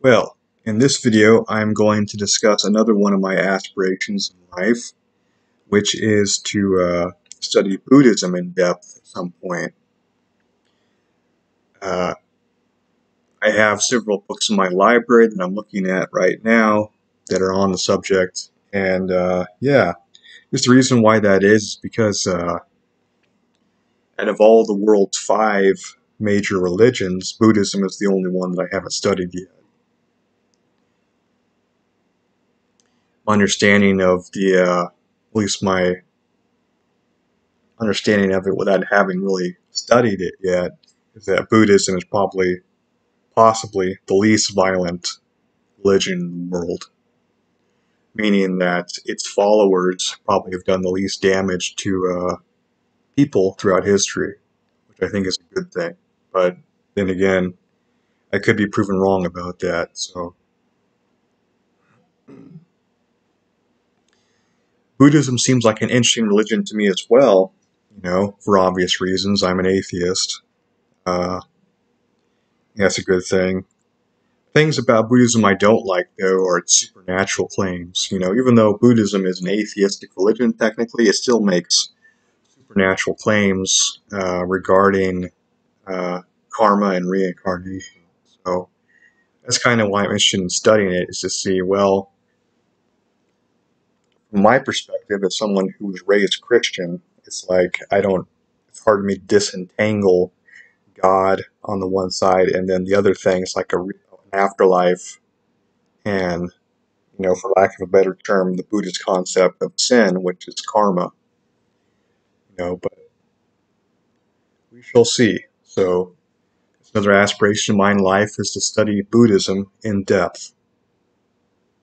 Well, in this video I'm going to discuss another one of my aspirations in life, which is to uh, study Buddhism in depth at some point. Uh, I have several books in my library that I'm looking at right now that are on the subject, and uh, yeah, just the reason why that is, is because uh, out of all the world's five major religions, Buddhism is the only one that I haven't studied yet. Understanding of the, uh, at least my understanding of it without having really studied it yet, is that Buddhism is probably, possibly, the least violent religion in the world. Meaning that its followers probably have done the least damage to uh, people throughout history, which I think is a good thing. But then again, I could be proven wrong about that. So Buddhism seems like an interesting religion to me as well. You know, for obvious reasons, I'm an atheist. Uh, that's a good thing. Things about Buddhism I don't like, though, are its supernatural claims. You know, even though Buddhism is an atheistic religion, technically, it still makes supernatural claims uh, regarding uh, karma and reincarnation. So that's kind of why I'm interested in studying it, is to see, well, my perspective, as someone who was raised Christian, it's like I don't, it's hard for me to disentangle God on the one side and then the other things like a, an afterlife and, you know, for lack of a better term, the Buddhist concept of sin, which is karma. You know, but we shall see. So, another aspiration of mine in life is to study Buddhism in depth.